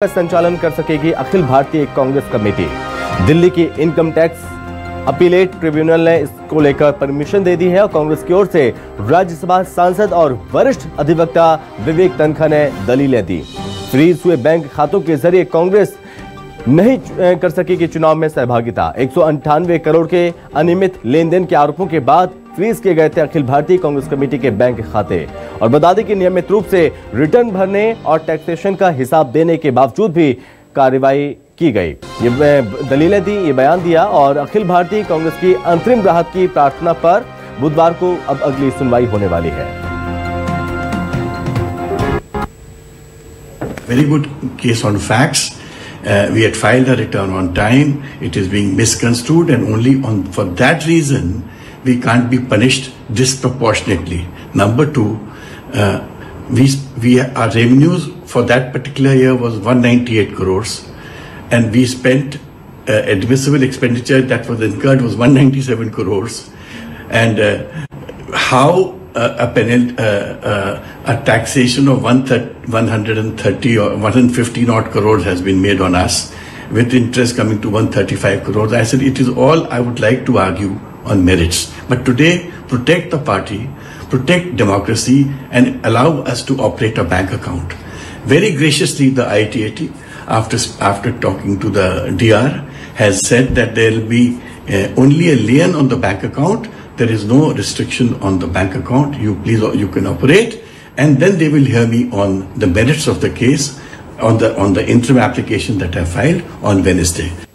का संचालन कर सकेगी अखिल भारतीय कांग्रेस कमेटी। दिल्ली की इनकम टैक्स अपीलेट ट्रिब्यूनल ने इसको लेकर परमिशन दे दी है और कांग्रेस की ओर से राज्यसभा सांसद और वरिष्ठ अधिवक्ता विवेक तनखा ने दलीलें दी। फ्रीज हुए बैंक खातों के ज़रिए कांग्रेस नहीं कर सकेगी चुनाव में सहभागिता। एक करोड़ के अनियमित लेन देन के आरोपों के बाद फ्रीज किए गए थे अखिल भारतीय कांग्रेस कमेटी के बैंक खाते और बता दें कि नियमित रूप से रिटर्न भरने और टैक्सेशन का हिसाब देने के बावजूद भी कार्रवाई की गई ये दलीलें दी ये बयान दिया और अखिल भारतीय कांग्रेस की अंतरिम राहत की प्रार्थना पर बुधवार को अब अगली सुनवाई होने वाली है very good case on facts. Uh, we had filed a return on time. It is being misconstrued, and only on for that reason we can't be punished disproportionately. Number two, uh, we we our revenues for that particular year was 198 crores, and we spent uh, admissible expenditure that was incurred was 197 crores, and uh, how uh, a penalty, uh, uh, a taxation of 130 130 or 150 odd crores has been made on us, with interest coming to 135 crores. I said it is all I would like to argue on merits. But today, protect the party, protect democracy, and allow us to operate a bank account. Very graciously, the ITAT, after after talking to the DR, has said that there will be uh, only a lien on the bank account. There is no restriction on the bank account. You please, you can operate, and then they will hear me on the merits of the case on the on the interim application that I filed on Wednesday.